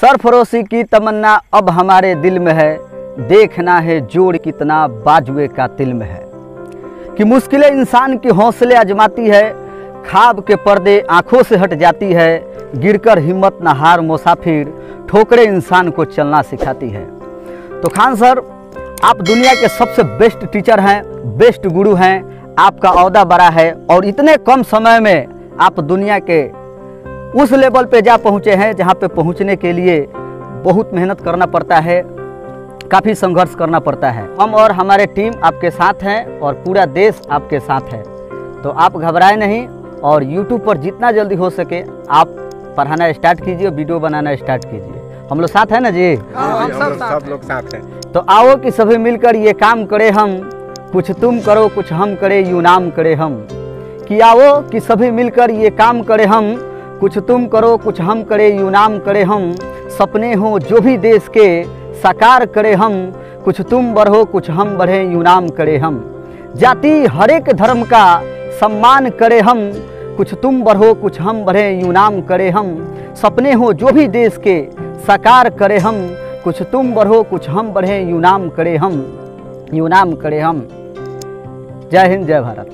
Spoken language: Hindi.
सरफरोशी की तमन्ना अब हमारे दिल में है। देखना है जोड़ कितना बाजुए का तिल में है। कि मुश्किलें इंसान की हौसले आजमाती है, खाब के पर्दे आँखों से हट जाती है, गिरकर हिम्मत न हार मुसाफिर, ठोकरे इंसान को चलना सिखाती है। तो खान सर, आप दुनिया के सबसे बेस्ट टीचर हैं बेस्ट गुरु हैं, आपका अहदा बड़ा है, और इतने कम समय में आप दुनिया के उस लेवल पे जा पहुँचे हैं जहाँ पे पहुँचने के लिए बहुत मेहनत करना पड़ता है काफ़ी संघर्ष करना पड़ता है। हम और हमारे टीम आपके साथ हैं और पूरा देश आपके साथ है। तो आप घबराए नहीं और यूट्यूब पर जितना जल्दी हो सके आप पढ़ाना स्टार्ट कीजिए वीडियो बनाना स्टार्ट कीजिए। हम लोग साथ हैं ना जी? हम लोग सब लोग साथ हैं। तो आओ कि सभी मिलकर ये काम करें हम। कुछ तुम करो कुछ हम करें यू नाम करें हम। कि आओ कि सभी मिलकर ये काम करें हम। कुछ तुम करो, कुछ हम करें, यू नाम करें हम। सपने हो जो भी देश के, साकार करें हम। कुछ तुम बढ़ो, कुछ हम बढ़े, यू नाम करें हम। जाति हरेक धर्म का सम्मान करें हम। कुछ तुम बढ़ो, कुछ हम बढ़े, यू नाम करें हम। सपने हो जो भी देश के, साकार करें हम। कुछ तुम बढ़ो, कुछ हम बढ़े, यू नाम करें हम। यू नाम करें हम। जय हिंद, जय भारत।